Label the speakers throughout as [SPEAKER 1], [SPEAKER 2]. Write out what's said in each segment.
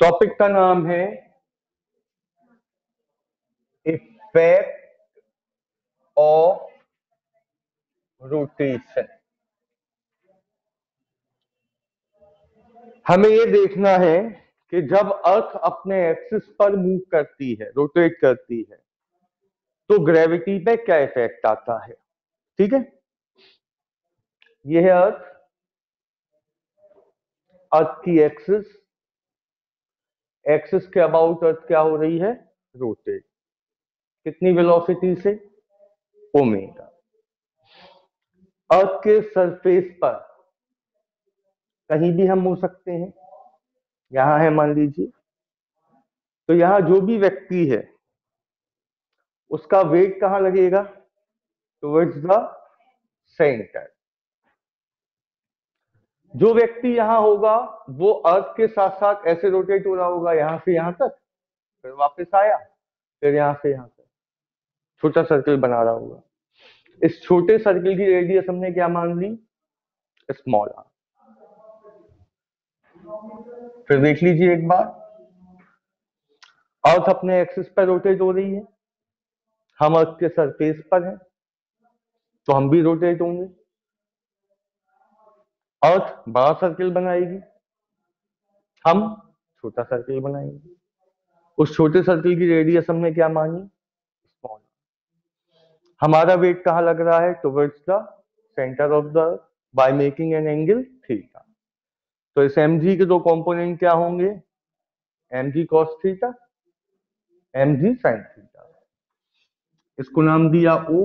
[SPEAKER 1] Topic का नाम है इफ़ेक्ट ऑफ़ रोटेशन हमें ये देखना है कि जब अर्थ अपने एक्सिस पर मूव करती है रोटेट करती है तो ग्रेविटी पे क्या इफ़ेक्ट आता है? ठीक है? यह अर्थ। अर्थ की एक्सिस एक्सिस के अबाउट अर्थ क्या हो रही है? रोटेट। कितनी वेलोसिटी से? ओमेगा। अर्थ के सरफेस पर कहीं भी हम हो सकते हैं। यहाँ है मान लीजिए। तो यहाँ जो भी व्यक्ति है, उसका वेट कहाँ लगेगा? टुवर्ड्स द सेंटर जो व्यक्ति यहाँ होगा, वो अर्थ के साथ साथ ऐसे रोटेट हो रहा होगा, यहाँ से यहाँ तक, फिर वापस आया, फिर यहाँ से यहाँ तक। छोटा सर्कल बना रहा होगा। इस छोटे सर्कल की रेडियस हमने क्या मान ली? स्मॉल आर फिर देख लीजिए एक बार। अर्थ अपने एक्सिस पर रोटेट हो रही है। हम अर्थ के सरफेस पर हैं तो हम भी रोटेट होंगे। अर्थ बड़ा सर्किल बनाएगी। हम छोटा सर्किल बनाएँगे। उस छोटे सर्किल की रेडियस हमने क्या मानी? स्मॉल हमारा वेट कहाँ लग रहा है? Towards the centre of the by making an angle theta तो इस एम के दो कंपोनेंट क्या होंगे? M G cos theta M G sine theta इसको नाम दिया ओ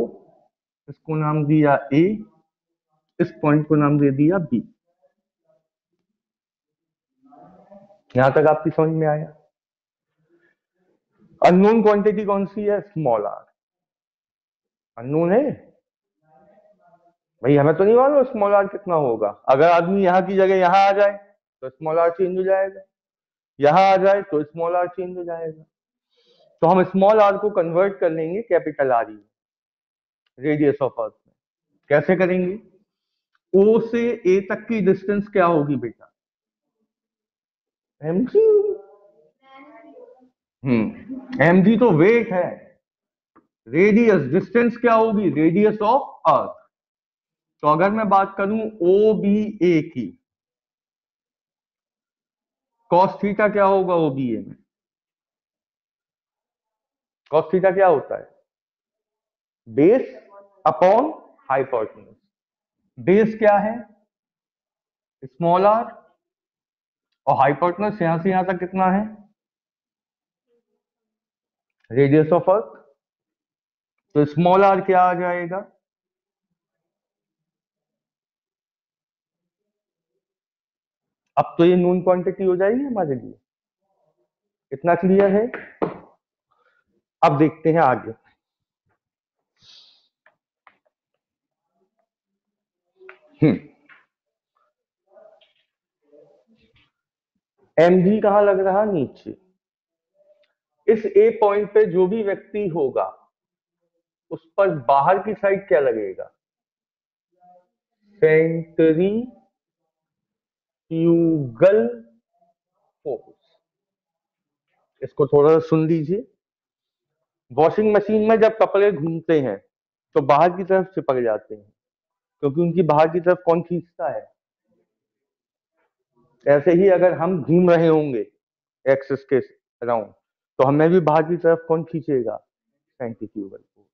[SPEAKER 1] इसको नाम दिया ए इस पॉइंट को नाम दे दिया बी यहाँ तक आपकी समझ में आया? अननोन क्वांटिटी कौन सी है? स्मॉल आर अननोन है? भाई, हमें तो नहीं मालूम स्मॉल आर कितना होगा। अगर आदमी यहाँ की जगह यहाँ आ जाए तो स्मॉल आर चेंज हो जाएगा। यहाँ आ जाए तो स्मॉल आर चेंज हो जाएगा। तो हम स्मॉल आर को कन्वर्ट कर लेंगे capital R E radius of earth में। कैसे करेंगे? ओ से ए तक की डिस्टेंस क्या होगी बेटा? एम जी हम्म एम जी तो वेट है। रेडियस डिस्टेंस क्या होगी? रेडियस ऑफ़ अर्थ तो अगर मैं बात करूँ ओ बी ए की कॉस थीटा क्या होगा ओ बी ए में? कॉस थीटा क्या होता है? बेस अपॉन हाइपोटेन्यूज बेस क्या है? स्मॉल आर और हाइपोटेन्यूज यहाँ से यहाँ तक कितना है? Radius of earth. तो स्मॉल आर क्या आ जाएगा? अब तो ये नून क्वांटिटी हो जाएगी हमारे लिए। इतना क्लियर है? अब देखते हैं आगे। एम जी कहाँ लग रहा नीचे। इस ए पॉइंट पे जो भी व्यक्ति होगा, उस पर बाहर की साइड क्या लगेगा? सेंटरी फ्यूगल फोर्स इसको थोड़ा सा सुन लीजिए। वॉशिंग मशीन में जब कपड़े घूमते हैं तो बाहर की तरफ़ चिपक जाते हैं। क्योंकि उनकी बाहर की तरफ़ कौन खींचता है? ऐसे ही अगर हम घूम रहे होंगे एक्सिस के अराउंड तो हमें भी बाहर की तरफ़ कौन खींचेगा? सेंटिफ्यूगल फोर्स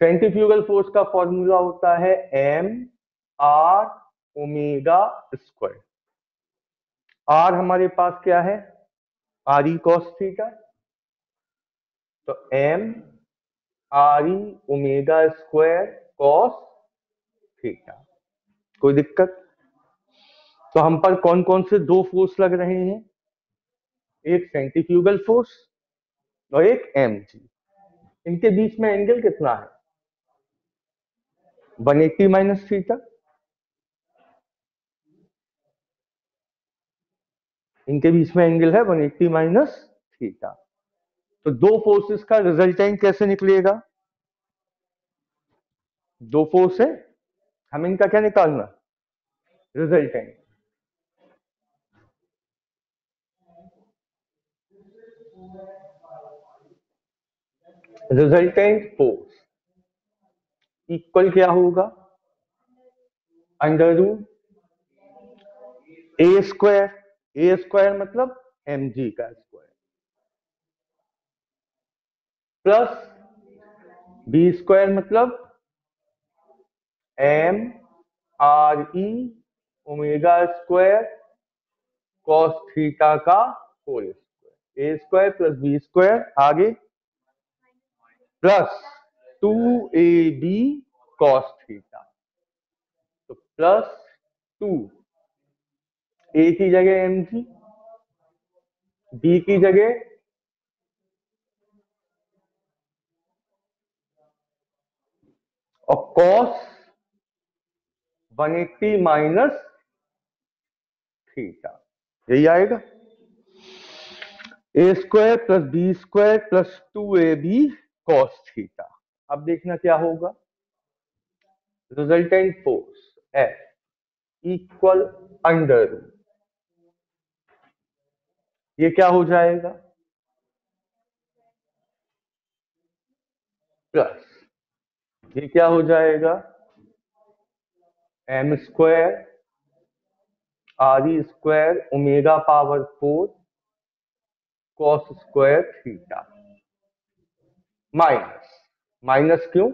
[SPEAKER 1] सेंटिफ्यूगल फोर्स का फॉर्मूला होता है M R omega square R हमारे पास क्या है? आर ई कॉस थीटा तो M R E omega square cos theta कोई दिक्कत? तो हम पर कौन कौन से दो फोर्स लग रहे हैं? एक सेंटिफ्यूगल फोर्स और एक एम जी इनके बीच में एंगल कितना है? 180 एट्टी माइनस थीटा इनके बीच में एंगल है 180 एट्टी माइनस थीटा तो दो फोर्सेस का रिजल्टेंट कैसे निकलेगा? दो फोर्स है। हम इनका क्या निकालना रिजल्टेंट रिजल्टेंट फोर्स इक्वल क्या होगा? Under root A square A square मतलब एम जी का स्क्वायर प्लस बी स्क्वायर मतलब M R E omega square cos theta का whole square A square plus B square आगे plus two A B cos theta तो plus two A की जगह M G B की जगह और कॉस 180 माइनस थीटा यही आएगा। A square plus B square plus two A B cos theta अब देखना क्या होगा। Resultant force F equal under ये क्या हो जाएगा? प्लस ये क्या हो जाएगा? M square R E square omega power four cos square theta minus minus क्यों?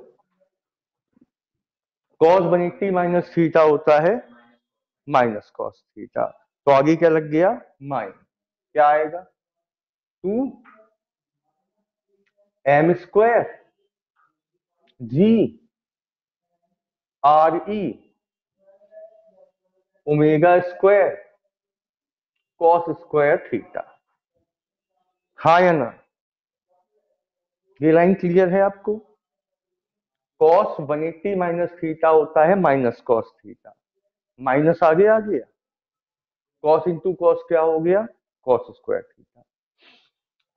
[SPEAKER 1] Cos one eighty minus theta होता है माइनस कॉस थीटा तो आगे क्या लग गया? माइनस क्या आएगा? Two M square G R E omega square cos square theta. हाँ या ना? ये लाइन क्लियर है आपको? कॉस 180 माइनस थीटा होता है माइनस कॉस थीटा। माइनस आगे आ गया। कॉस इंटू कॉस क्या हो गया? Cos square theta.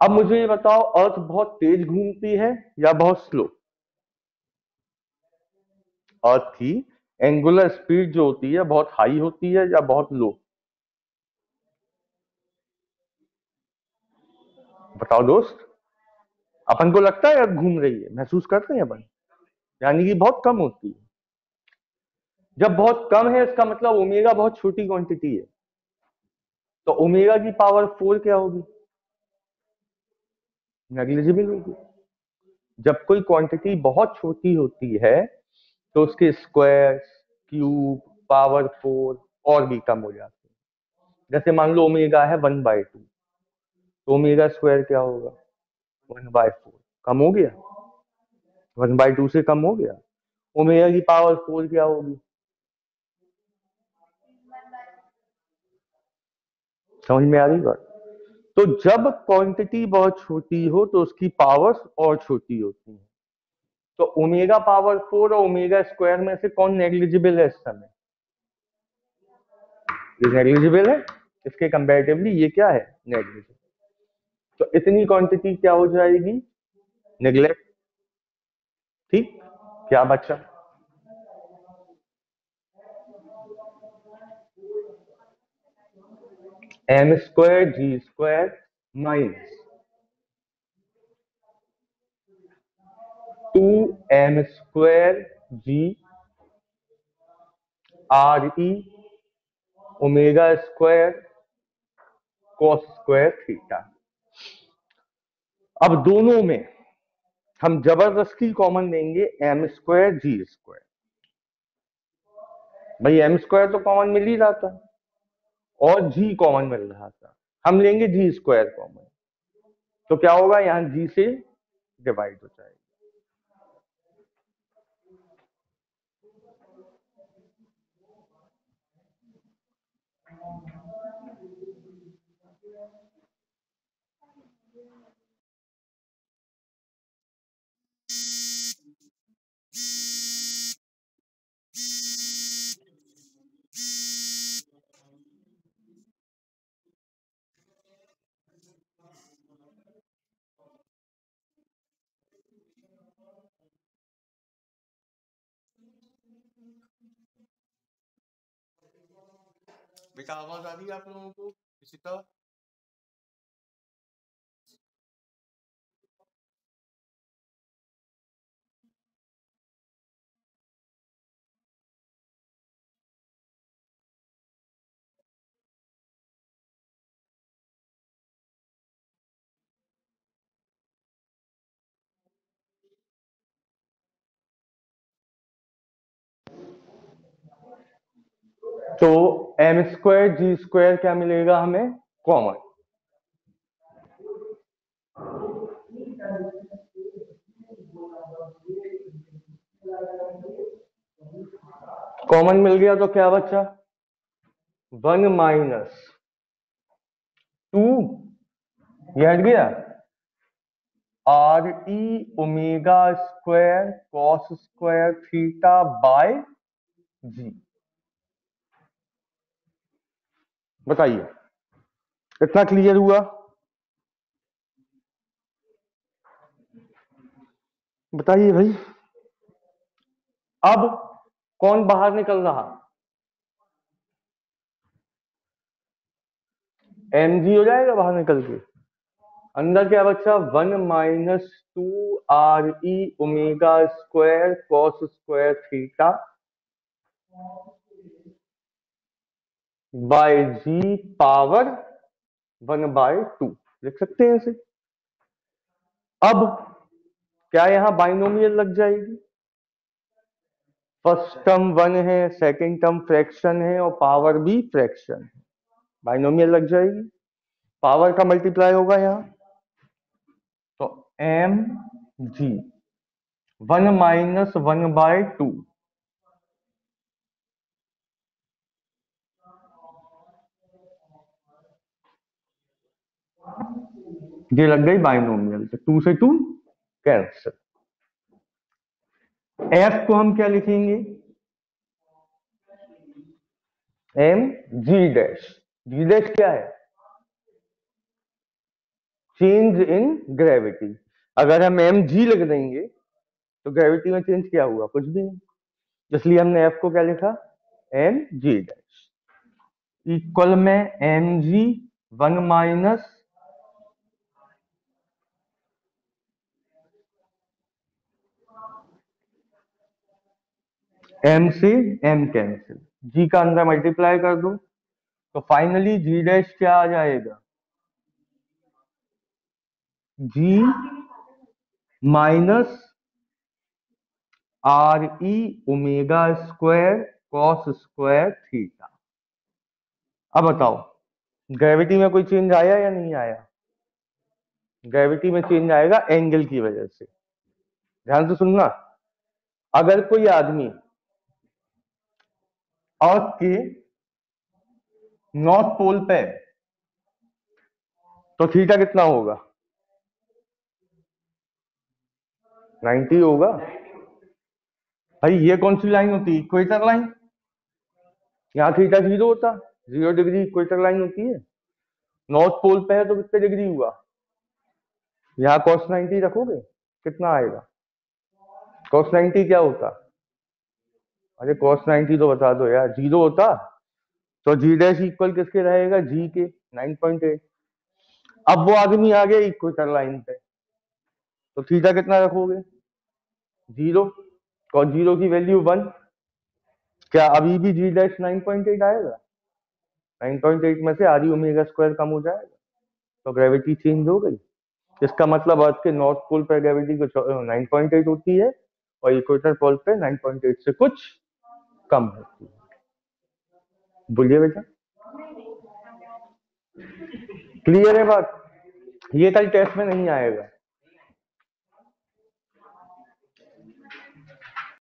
[SPEAKER 1] अब मुझे ये बताओ, अर्थ बहुत तेज घूमती है या बहुत स्लो? अर्थ की एंगुलर स्पीड जो होती है, बहुत हाई होती है या बहुत लो? बताओ दोस्त। अपन को लगता है अर्थ घूम रही है, महसूस करते हैं अपन? यानी कि बहुत कम होती है। जब बहुत कम है, इसका मतलब ओमेगा बहुत छोटी क्वांटिटी है। तो ओमेगा की पावर फोर क्या होगी? नेग्लिजिबल होगी। जब कोई क्वांटिटी बहुत छोटी होती है तो उसके स्क्वायर क्यूब पावर फोर और भी कम हो जाते हैं। जैसे मान लो ओमेगा है वन बाय टू तो ओमेगा स्क्वायर क्या होगा? वन बाय फोर कम हो गया? वन बाय टू से कम हो गया? ओमेगा की पावर फोर क्या होगी? समझ में आ रही बात? तो जब क्वांटिटी बहुत छोटी हो तो उसकी पावर्स और छोटी होती हैं। तो ओमेगा पावर फोर और ओमेगा स्क्वायर में से कौन नेग्लिजिबल है इस समय? नेग्लिजिबल है? इसके कंपेरेटिवली ये क्या है? नेग्लिजिबल तो इतनी क्वांटिटी क्या हो जाएगी? नेग्लेक्ट ठीक? क्या बच्चा M square G square minus two M square G R E omega square cos square theta अब दोनों में हम ज़बरदस्ती कॉमन लेंगे एम स्क्वायर जी स्क्वायर भाई एम स्क्वायर तो कॉमन मिल ही रहा था और जी कॉमन मिल रहा था। हम लेंगे जी स्क्वायर कॉमन तो क्या होगा? यहाँ जी से डिवाइड हो जाएगा। बेटा आवाज़ आ रही है आप तो एम स्क्वायर जी स्क्वायर क्या मिलेगा हमें? कॉमन कॉमन मिल गया तो क्या बचा? One minus two. यह हट गया R E omega square cos square theta by G. बताइए। इतना क्लियर हुआ? बताइए भाई। अब कौन बाहर निकल रहा? एम जी हो जाएगा बाहर निकल के? अंदर क्या बच्चा one minus two R E omega square cos square theta. By G power one by two लिख सकते हैं इसे? अब क्या यहाँ बाइनोमियल लग जाएगी? फ़र्स्ट टर्म वन है सेकंड टर्म फ्रैक्शन है और पावर भी फ्रैक्शन है। बाइनोमियल लग जाएगी। पावर का मल्टीप्लाई होगा यहाँ। तो M G one minus one by two ये लग गई बाइनोमियल तो टू से टू कैंसिल एफ़ को हम क्या लिखेंगे? M G dash G dash क्या है? चेंज इन ग्रेविटी अगर हम एम जी लिख देंगे तो ग्रेविटी में चेंज क्या हुआ? कुछ भी नहीं। इसलिए हमने एफ़ को क्या लिखा? एम जी डैश इक्वल में M G one minus M से एम कैंसिल जी का अंदर मल्टीप्लाई कर दो तो फाइनली जी डैश क्या आ जाएगा? G minus R E omega square cos square theta अब बताओ ग्रेविटी में कोई चेंज आया या नहीं आया? ग्रेविटी में चेंज आएगा एंगल की वजह से। ध्यान से सुनना। अगर कोई आदमी अर्थ के नॉर्थ पोल पे। तो थीटा कितना होगा? 90 होगा। भाई, ये कौन सी लाइन होती है? Equator line. यहाँ थीटा ज़ीरो होता, ज़ीरो डिग्री इक्वेटर लाइन होती है। नॉर्थ पोल पे है तो कितने डिग्री हुआ? यहाँ कॉस 90 रखोगे, कितना आएगा? कॉस 90 क्या होता? अरे कॉस 90 तो बता दो यार, ज़ीरो होता? तो जी डैश इक्वल किसके रहेगा? जी के 9.8 अब वो आदमी आ गया इक्वेटर लाइन पे। तो थीटा कितना रखोगे? ज़ीरो और ज़ीरो की वैल्यू वन क्या अभी भी जी डैश 9.8 आएगा? 9.8 में से आधी ओमेगा स्क्वायर कम हो जाएगा। तो ग्रेविटी चेंज हो गई। इसका मतलब अर्थ के नॉर्थ पोल पर ग्रेविटी कुछ 9.8 होती है और इक्वेटर पोल पे 9.8 से कुछ कम होती है। बोलिए बेटा। क्लियर है बात? ये कल टेस्ट में नहीं आएगा।